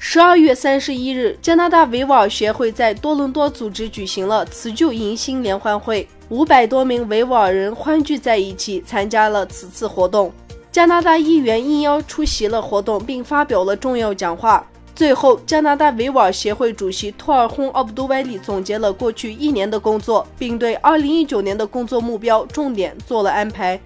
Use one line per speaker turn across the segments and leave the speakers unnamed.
十二月三十一日，加拿大维吾尔协会在多伦多组织举行了辞旧迎新联欢会，五百多名维吾尔人欢聚在一起，参加了此次活动。加拿大议员应邀出席了活动，并发表了重要讲话。最后，加拿大维吾尔协会主席托尔洪·奥布杜威利总结了过去一年的工作，并对二零一九年的工作目标重点做了安排。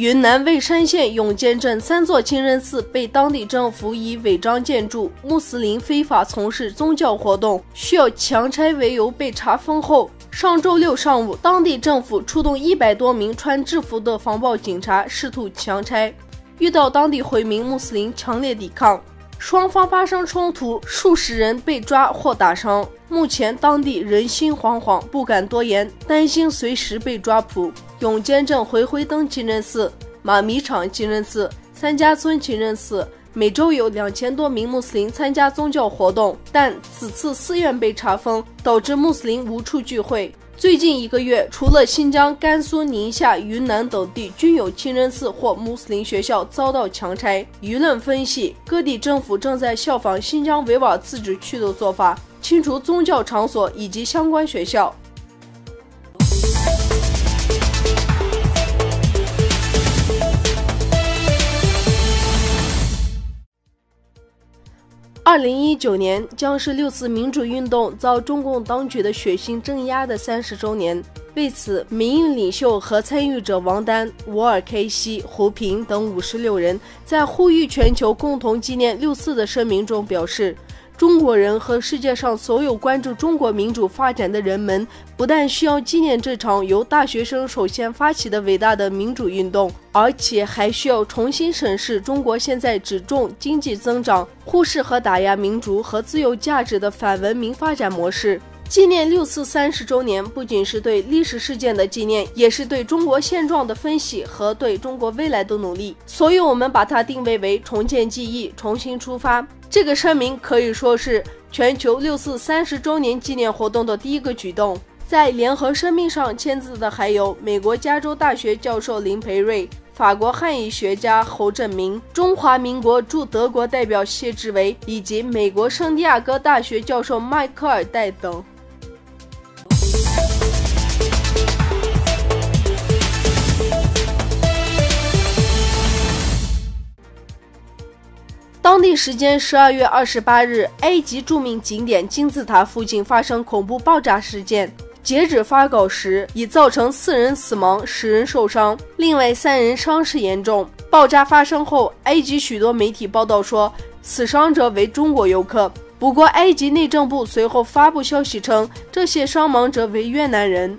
云南蔚山县永建镇三座清真寺被当地政府以违章建筑、穆斯林非法从事宗教活动、需要强拆为由被查封后，上周六上午，当地政府出动一百多名穿制服的防暴警察试图强拆。遇到当地回民穆斯林强烈抵抗，双方发生冲突，数十人被抓或打伤。目前当地人心惶惶，不敢多言，担心随时被抓捕。永坚镇回回登清真寺、马迷场清真寺、三家村清真寺每周有两千多名穆斯林参加宗教活动，但此次寺院被查封，导致穆斯林无处聚会。最近一个月，除了新疆、甘肃、宁夏、云南等地均有清真寺或穆斯林学校遭到强拆。舆论分析，各地政府正在效仿新疆维吾尔自治区的做法，清除宗教场所以及相关学校。二零一九年将是六四民主运动遭中共当局的血腥镇压的三十周年。为此，民运领袖和参与者王丹、沃尔凯西、胡平等五十六人在呼吁全球共同纪念六四的声明中表示。中国人和世界上所有关注中国民主发展的人们，不但需要纪念这场由大学生首先发起的伟大的民主运动，而且还需要重新审视中国现在只重经济增长、忽视和打压民主和自由价值的反文明发展模式。纪念六四三十周年，不仅是对历史事件的纪念，也是对中国现状的分析和对中国未来的努力。所以，我们把它定位为重建记忆、重新出发。这个声明可以说是全球六四三十周年纪念活动的第一个举动。在联合声明上签字的还有美国加州大学教授林培瑞、法国汉语学家侯振明、中华民国驻德国代表谢志伟以及美国圣地亚哥大学教授迈克尔戴等。当地时间十二月二十八日，埃及著名景点金字塔附近发生恐怖爆炸事件。截止发稿时，已造成四人死亡、十人受伤，另外三人伤势严重。爆炸发生后，埃及许多媒体报道说，死伤者为中国游客。不过，埃及内政部随后发布消息称，这些伤亡者为越南人。